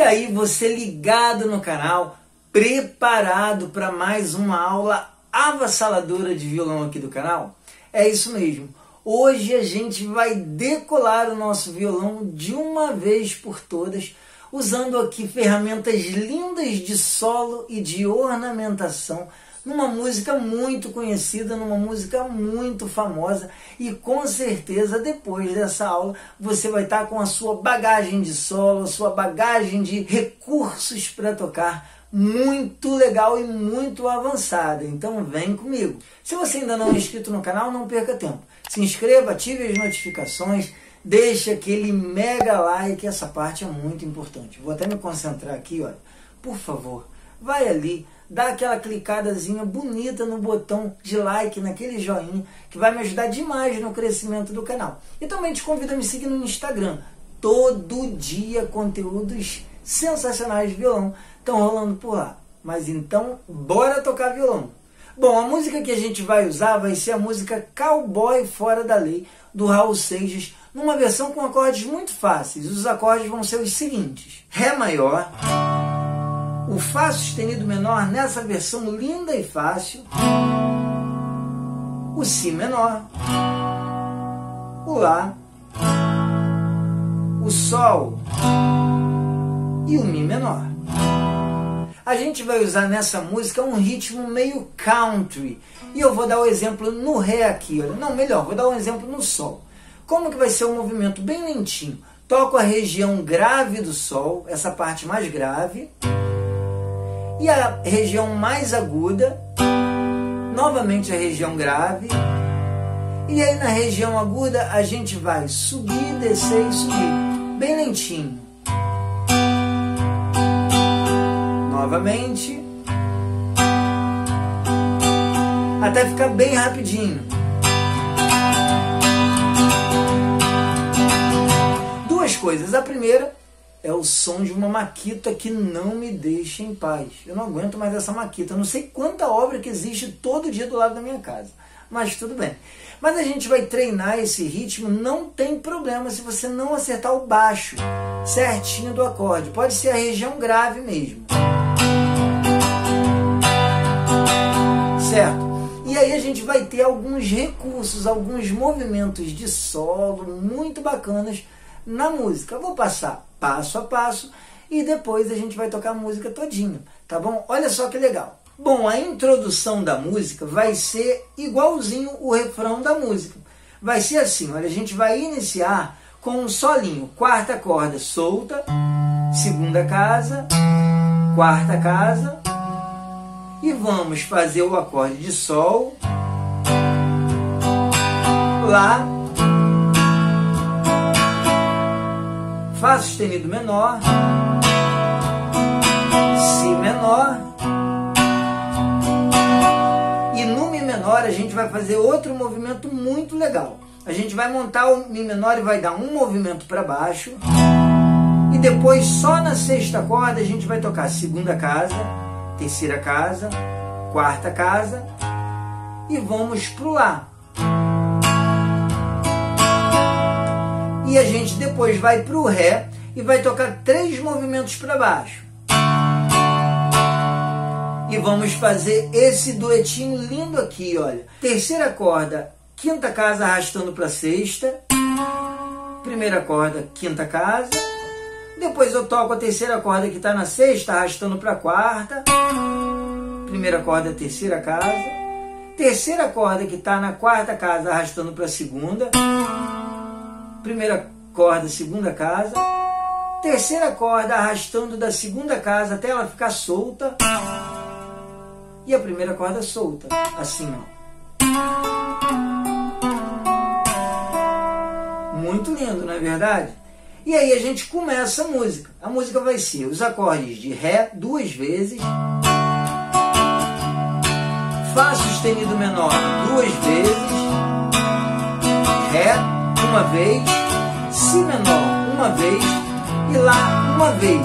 E aí, você ligado no canal, preparado para mais uma aula avassaladora de violão aqui do canal? É isso mesmo. Hoje a gente vai decolar o nosso violão de uma vez por todas, usando aqui ferramentas lindas de solo e de ornamentação numa música muito conhecida, numa música muito famosa e com certeza depois dessa aula você vai estar com a sua bagagem de solo, a sua bagagem de recursos para tocar muito legal e muito avançada. Então vem comigo. Se você ainda não é inscrito no canal, não perca tempo. Se inscreva, ative as notificações, deixe aquele mega like, essa parte é muito importante. Vou até me concentrar aqui, olha. Por favor, vai ali, dá aquela clicadazinha bonita no botão de like, naquele joinha, que vai me ajudar demais no crescimento do canal. E também te convido a me seguir no Instagram. Todo dia conteúdos sensacionais de violão estão rolando por lá. Mas então, bora tocar violão. Bom, a música que a gente vai usar vai ser a música Cowboy Fora da Lei, do Raul Seixas, numa versão com acordes muito fáceis. Os acordes vão ser os seguintes: Ré maior o Fá sustenido menor nessa versão linda e fácil, o Si menor, o Lá, o Sol e o Mi menor. A gente vai usar nessa música um ritmo meio country. E eu vou dar o um exemplo no Ré aqui. Olha. Não, melhor, vou dar um exemplo no Sol. Como que vai ser um movimento bem lentinho? Toco a região grave do Sol, essa parte mais grave e a região mais aguda, novamente a região grave. E aí na região aguda a gente vai subir, descer e subir, bem lentinho. Novamente. Até ficar bem rapidinho. Duas coisas. A primeira é o som de uma maquita que não me deixa em paz. Eu não aguento mais essa maquita. Eu não sei quanta obra que existe todo dia do lado da minha casa. Mas tudo bem. Mas a gente vai treinar esse ritmo, não tem problema se você não acertar o baixo certinho do acorde. Pode ser a região grave mesmo. Certo? E aí a gente vai ter alguns recursos, alguns movimentos de solo muito bacanas na música. Eu vou passar passo a passo e depois a gente vai tocar a música todinha, tá bom? Olha só que legal. Bom, a introdução da música vai ser igualzinho o refrão da música. Vai ser assim, olha, a gente vai iniciar com um solinho, quarta corda solta, segunda casa, quarta casa, e vamos fazer o acorde de sol, lá, Fá sustenido menor, Si menor. E no Mi menor a gente vai fazer outro movimento muito legal. A gente vai montar o Mi menor e vai dar um movimento para baixo. E depois, só na sexta corda, a gente vai tocar segunda casa, terceira casa, quarta casa e vamos pro Lá. E a gente depois vai para o Ré e vai tocar três movimentos para baixo. E vamos fazer esse duetinho lindo aqui, olha. Terceira corda, quinta casa arrastando para sexta. Primeira corda, quinta casa. Depois eu toco a terceira corda que está na sexta, arrastando para quarta. Primeira corda, terceira casa. Terceira corda que está na quarta casa, arrastando para segunda primeira corda, segunda casa, terceira corda arrastando da segunda casa até ela ficar solta, e a primeira corda solta, assim ó. Muito lindo, não é verdade? E aí a gente começa a música. A música vai ser os acordes de Ré duas vezes, Fá sustenido menor duas vezes, Ré uma vez, Si menor uma vez e Lá uma vez.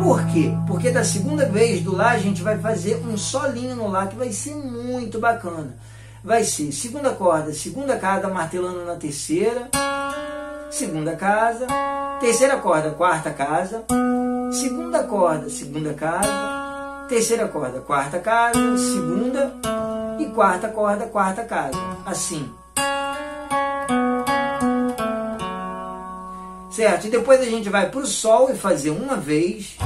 Por quê? Porque da segunda vez do Lá a gente vai fazer um solinho no Lá que vai ser muito bacana. Vai ser segunda corda, segunda casa martelando na terceira, segunda casa, terceira corda, quarta casa, segunda corda, segunda casa, terceira corda, quarta casa, segunda e quarta corda, quarta casa. Assim. Certo? E depois a gente vai para o Sol e fazer uma vez.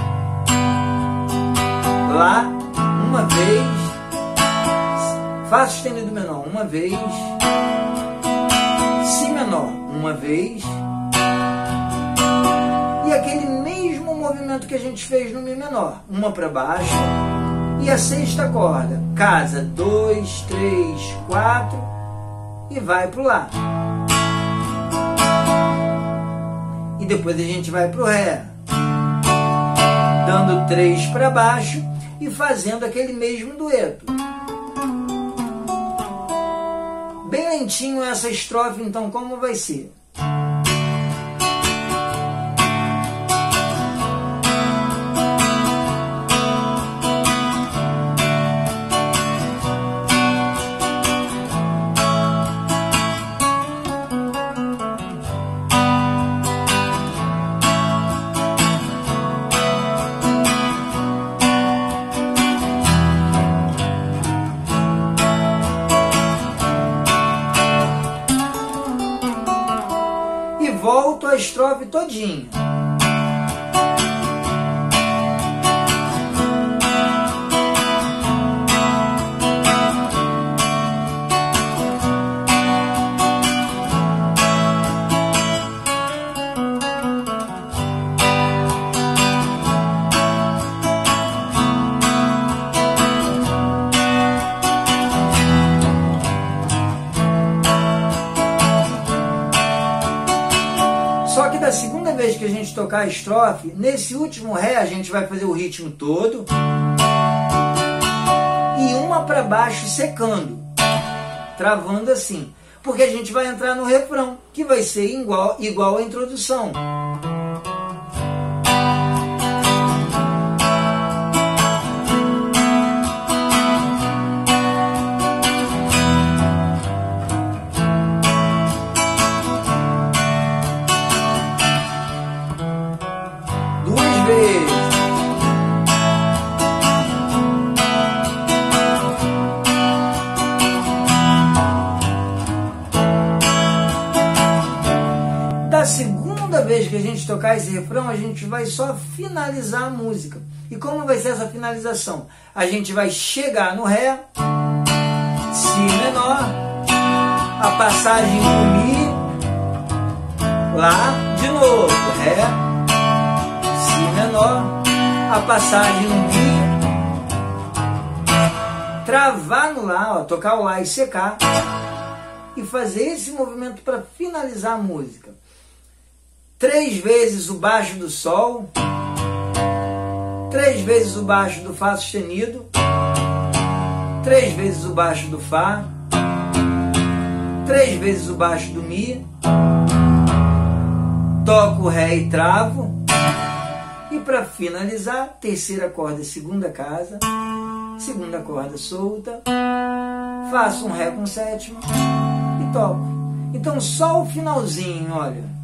Lá, uma vez. Fá sustenido menor, uma vez. Si menor, uma vez. E aquele mesmo movimento que a gente fez no Mi menor. Uma para baixo. E a sexta corda. Casa, dois, três, quatro. E vai para o Lá. depois a gente vai para o Ré, dando três para baixo e fazendo aquele mesmo dueto. Bem lentinho essa estrofe, então como vai ser? A estrofe todinha. Tocar a estrofe, nesse último Ré a gente vai fazer o ritmo todo e uma para baixo secando, travando assim, porque a gente vai entrar no refrão, que vai ser igual, igual à introdução. Tocar esse refrão, a gente vai só finalizar a música. E como vai ser essa finalização? A gente vai chegar no Ré, Si menor, a passagem do Mi, Lá, de novo, Ré, Si menor, a passagem no Mi, travar no Lá, ó, tocar o Lá e secar, e fazer esse movimento para finalizar a música três vezes o baixo do Sol, três vezes o baixo do Fá sustenido, três vezes o baixo do Fá, três vezes o baixo do Mi, toco o Ré e travo, e para finalizar, terceira corda, segunda casa, segunda corda solta, faço um Ré com sétima e toco. Então só o finalzinho, olha.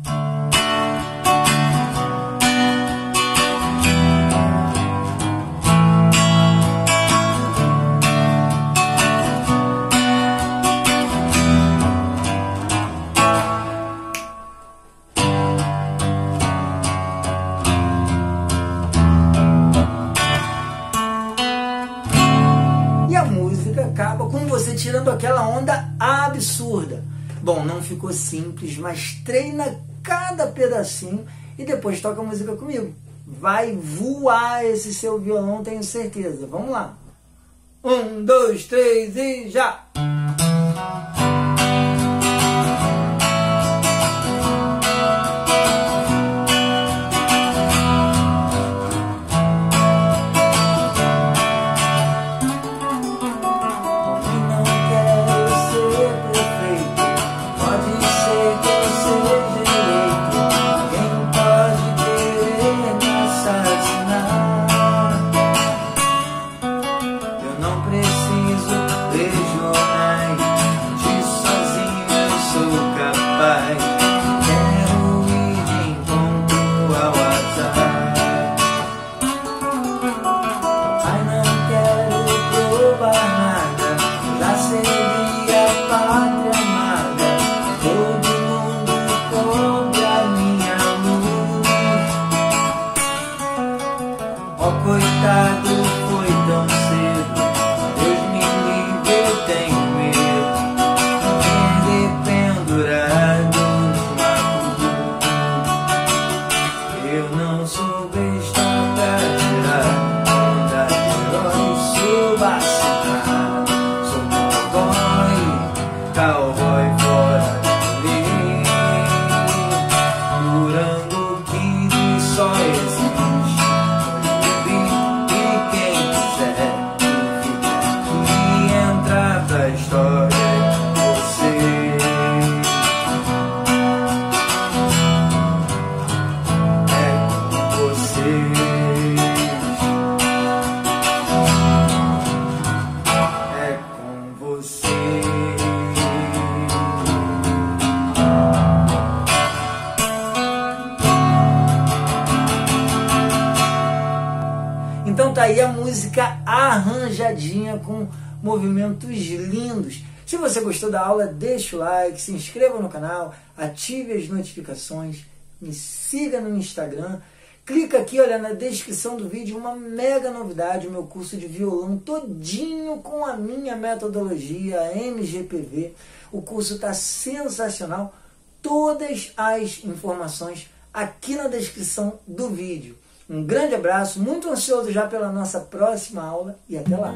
Aquela onda absurda. Bom, não ficou simples, mas treina cada pedacinho e depois toca a música comigo. Vai voar esse seu violão, tenho certeza. Vamos lá. Um, dois, três e já! Aí a música arranjadinha com movimentos lindos. Se você gostou da aula, deixa o like, se inscreva no canal, ative as notificações, me siga no Instagram. Clica aqui, olha, na descrição do vídeo, uma mega novidade, o meu curso de violão todinho com a minha metodologia, a MGPV. O curso está sensacional. Todas as informações aqui na descrição do vídeo. Um grande abraço, muito ansioso já pela nossa próxima aula e até lá!